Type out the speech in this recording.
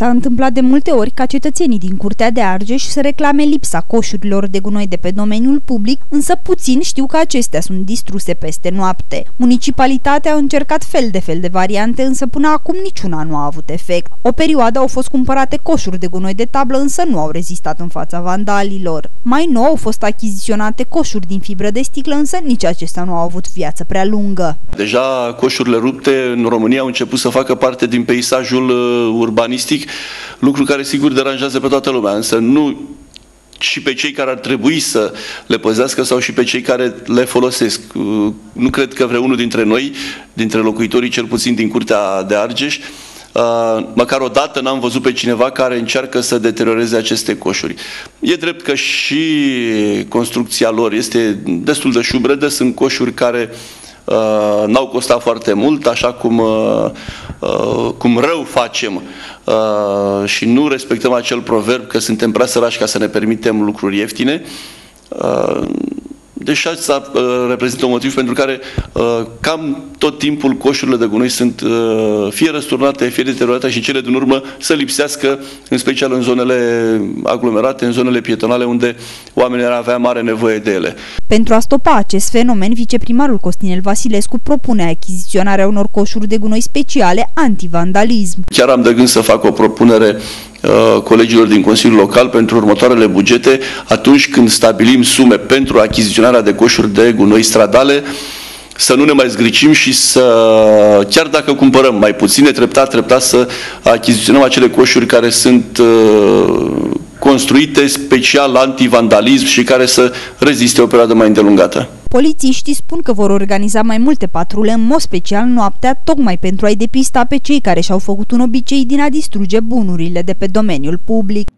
S-a întâmplat de multe ori ca cetățenii din Curtea de Argeș să reclame lipsa coșurilor de gunoi de pe domeniul public, însă puțin știu că acestea sunt distruse peste noapte. Municipalitatea a încercat fel de fel de variante, însă până acum niciuna nu a avut efect. O perioadă au fost cumpărate coșuri de gunoi de tablă, însă nu au rezistat în fața vandalilor. Mai nou au fost achiziționate coșuri din fibră de sticlă, însă nici acestea nu au avut viață prea lungă. Deja coșurile rupte în România au început să facă parte din peisajul uh, urbanistic, lucru care sigur deranjează pe toată lumea, însă nu și pe cei care ar trebui să le păzească sau și pe cei care le folosesc. Uh, nu cred că vreunul dintre noi, dintre locuitorii cel puțin din Curtea de Argeș, Uh, măcar o dată n-am văzut pe cineva care încearcă să deterioreze aceste coșuri. E drept că și construcția lor este destul de șubredă, sunt coșuri care uh, n-au costat foarte mult, așa cum, uh, uh, cum rău facem uh, și nu respectăm acel proverb că suntem prea sărași ca să ne permitem lucruri ieftine. Uh, deci asta uh, reprezintă un motiv pentru care uh, cam tot timpul coșurile de gunoi sunt uh, fie răsturnate, fie deteriorate și cele din urmă să lipsească, în special în zonele aglomerate, în zonele pietonale unde oamenii ar avea mare nevoie de ele. Pentru a stopa acest fenomen, viceprimarul Costinel Vasilescu propune achiziționarea unor coșuri de gunoi speciale anti-vandalism. Chiar am de gând să fac o propunere Uh, colegilor din Consiliul Local pentru următoarele bugete, atunci când stabilim sume pentru achiziționarea de coșuri de gunoi stradale, să nu ne mai zgricim și să, chiar dacă cumpărăm mai puține, treptat, treptat să achiziționăm acele coșuri care sunt uh, construite special anti-vandalism și care să reziste o perioadă mai îndelungată. Polițiștii spun că vor organiza mai multe patrule, în mod special noaptea, tocmai pentru a-i depista pe cei care și-au făcut un obicei din a distruge bunurile de pe domeniul public.